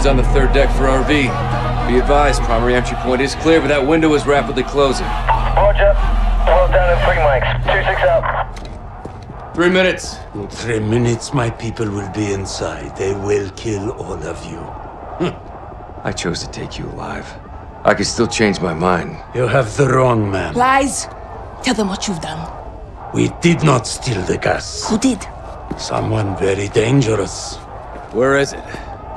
2-6, Echo is on the third deck for RV. Be advised, primary entry point is clear, but that window is rapidly closing. Roger. Hold down at three mics. Two six out. Three minutes. In three minutes, my people will be inside. They will kill all of you. Hmm. I chose to take you alive. I could still change my mind. You have the wrong man. Lies. Tell them what you've done. We did not steal the gas. Who did? Someone very dangerous. Where is it?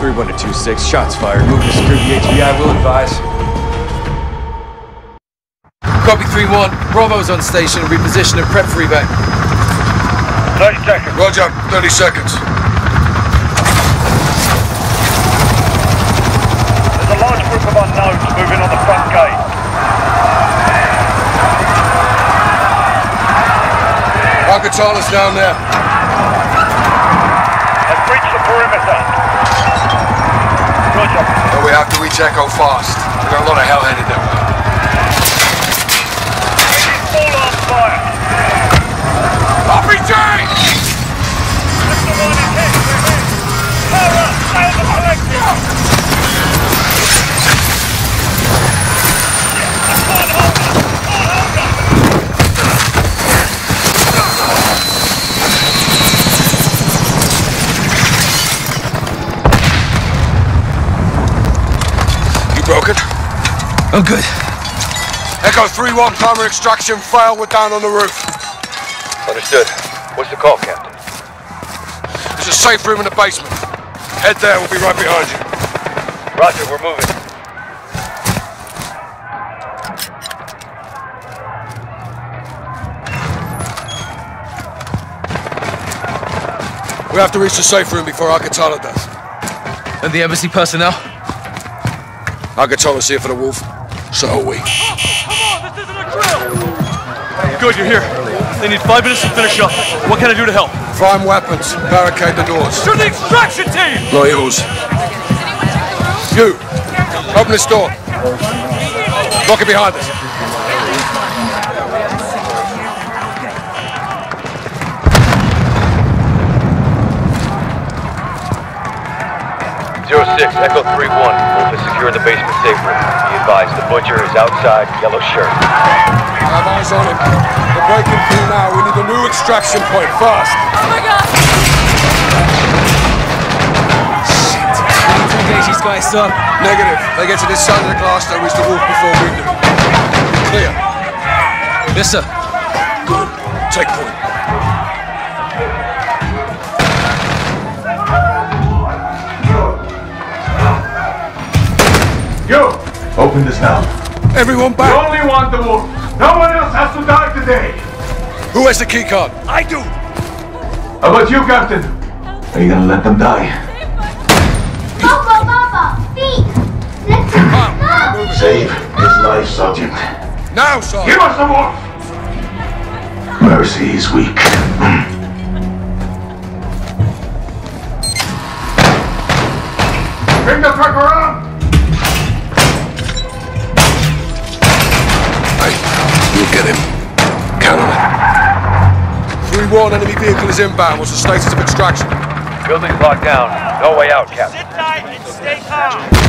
3126, shots fired. Move to secure the HVI, will advise. Copy 3-1. Bravo's on station. Reposition and prep for evac. 30 seconds. Roger, 30 seconds. There's a large group of unknowns moving on the front gate. Al-Qatala's down there. But we have to reach Echo fast. We've got a lot of hell headed that way. I'm good. Echo 3-1 primary extraction failed. We're down on the roof. Understood. What's the call, Captain? There's a safe room in the basement. Head there, we'll be right behind you. Roger, we're moving. We have to reach the safe room before Al-Qatala does. And the embassy personnel? Al-Qatala's here for the wolf. So are we. Good, you're here. They need five minutes to finish up. What can I do to help? Prime weapons. Barricade the doors. To the extraction team! Loyals. You! Open this door. Lock it behind us. Zero 06, Echo 3-1. Move to secure the basement safe room. Be advised, the butcher is outside, yellow shirt. I have eyes on him. We're breaking through now. We need a new extraction point fast. Engage these guys up. Negative. They get to this side of the glass, they'll reach the wolf before we do. Clear. Yes, sir. Good. Take point. Open this now. Everyone You back. only want the wolf. No one else has to die today. Who has the key card? I do! How about you, Captain? Are you gonna let them die? Papa, Papa, feet! Let's go! Save his life, Sergeant. Now, Sergeant. Give us the wolf! Mercy is weak. Bring the truck around! It. 3-1 enemy vehicle is inbound. What's the status of extraction? Building's locked down. No way out, Captain. Sit tight and stay calm.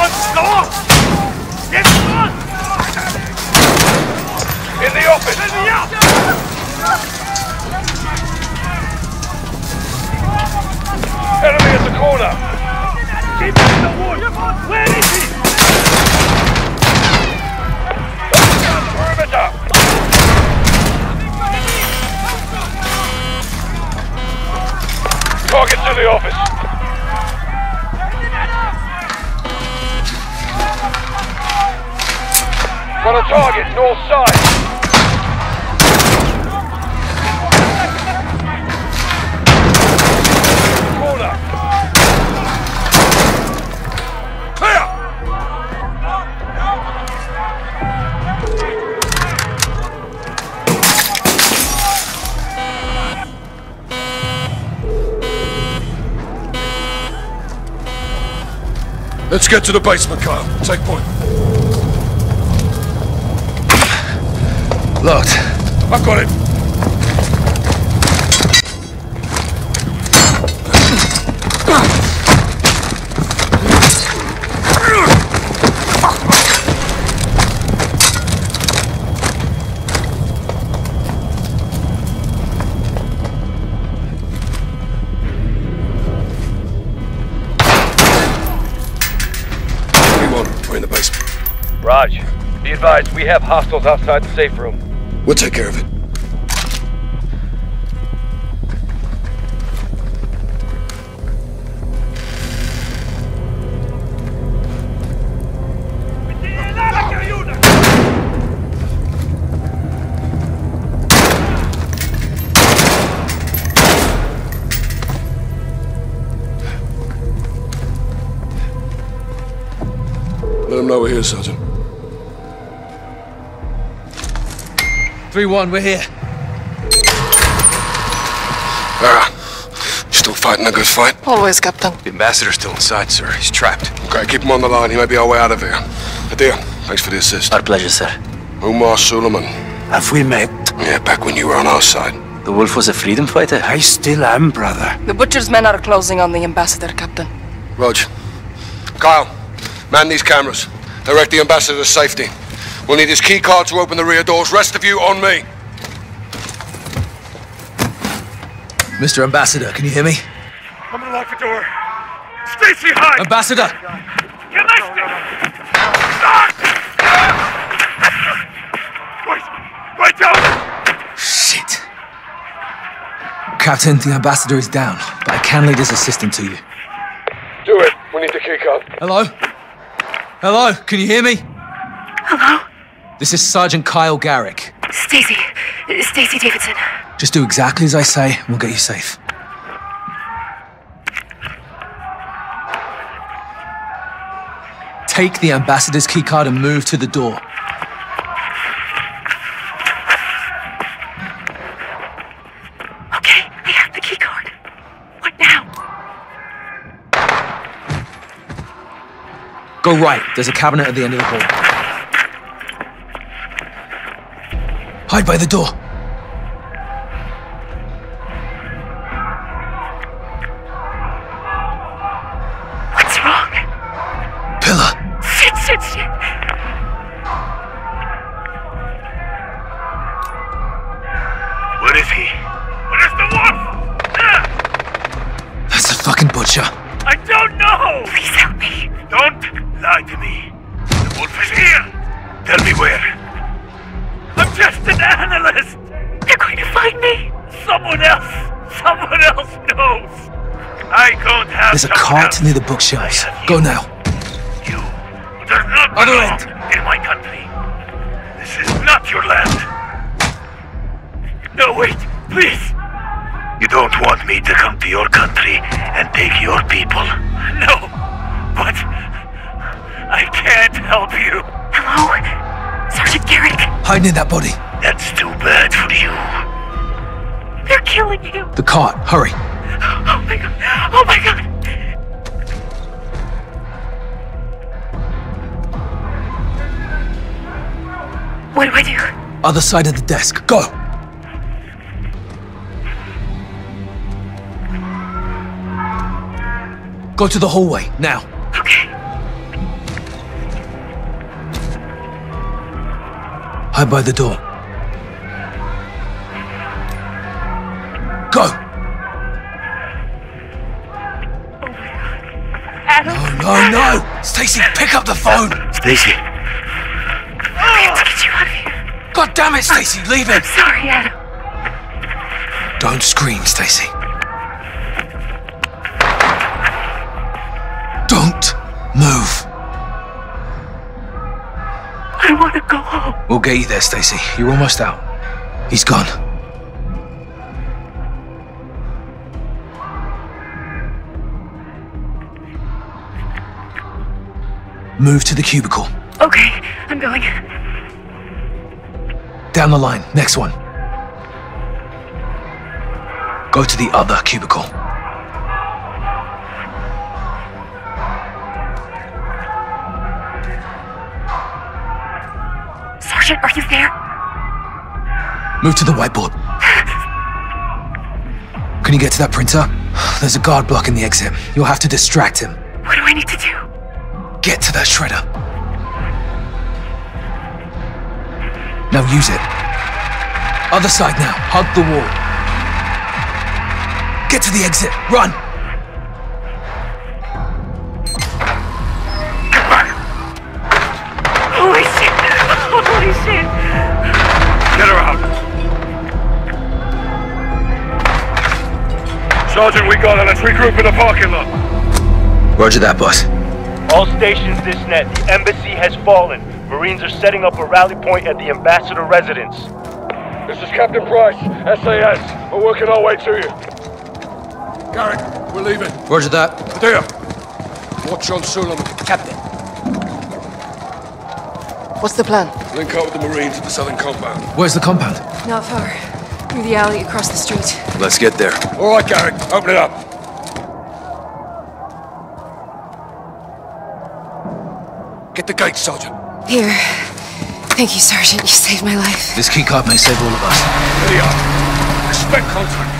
on! Go on! On! In the office! Let me! Enemy at the corner! Keep him in the wood! Where is he? Let's get to the basement, Kyle. Take point. Locked. I've got it. Raj, be advised, we have hostiles outside the safe room. We'll take care of it. Let them know we're here, Sergeant. 3-1, we're here. Farah, you still fighting a good fight? Always, Captain. The ambassador's still inside, sir. He's trapped. Okay, keep him on the line. He may be our way out of here. Hadir, thanks for the assist. Our pleasure, sir. Omar Sulaman. Have we met? Yeah, back when you were on our side. The wolf was a freedom fighter. I still am, brother. The butcher's men are closing on the ambassador, Captain. Rog. Kyle, man these cameras. Direct the ambassador to safety. We'll need his key card to open the rear doors. Rest of you on me. Mr. Ambassador, can you hear me? I'm gonna lock the door. Stacy, hide! Ambassador! Get my ah! Wait! Wait down! Shit. Captain, the ambassador is down, but I can lead his assistant to you. Do it. We need the key card. Hello? Hello? Can you hear me? Hello? This is Sergeant Kyle Garrick. Stacy. Stacy Davidson. Just do exactly as I say, and we'll get you safe. Take the ambassador's keycard and move to the door. Okay, I have the key. What now? Go right. There's a cabinet at the end of the hall. Hide by the door. What's wrong? Pillar. Shit, shit, shit. Where is he? Where is the wolf? Ah, That's the fucking butcher. I don't know! Please help me. Don't lie to me. The wolf is here! Tell me where. I'm an analyst! They're going to find me. Someone else! Someone else knows! I don't have There's a someone cart else. near the bookshelves. Go now. You does not Other belong end. in my country. This is not your land. No, wait, please. You don't want me to come to your country and take your people. No, but I can't help you. Hello? Sergeant Garrick. Hide near that body. That's too bad for you. They're killing you. The cart. Hurry. Oh my god. Oh my god. What do I do? Other side of the desk. Go. Go to the hallway, now. Okay. Hide by the door. Go! Adam. No, no, no! Stacy, pick up the phone! Stacy. We have to get you out of here. God damn it, Stacy, leave him! I'm sorry, Adam. Don't scream, Stacy. Don't move. I want to go home. We'll get you there, Stacy. You're almost out. He's gone. Move to the cubicle. Okay, I'm going. Down the line. Next one. Go to the other cubicle. Sergeant, are you there? Move to the whiteboard. Can you get to that printer? There's a guard blocking the exit. You'll have to distract him. What do I need to do? Get to that shredder. Now use it. Other side now. Hug the wall. Get to the exit. Run! Holy shit! Holy shit! Get her out. Sergeant, we got her. Let's regroup in the parking lot. Roger that, boss. All stations this net. The embassy has fallen. Marines are setting up a rally point at the ambassador residence. This is Captain Price, SAS. We're working our way to you. Garrick, we're leaving. Roger that. There. Watch on Sulaman. Captain. What's the plan? Link up with the Marines at the southern compound. Where's the compound? Not far. Through the alley across the street. Let's get there. All right, Garrick, open it up. Get the gate, Sergeant. Here. Thank you, Sergeant. You saved my life. This keycard may save all of us. There you are. Respect contact.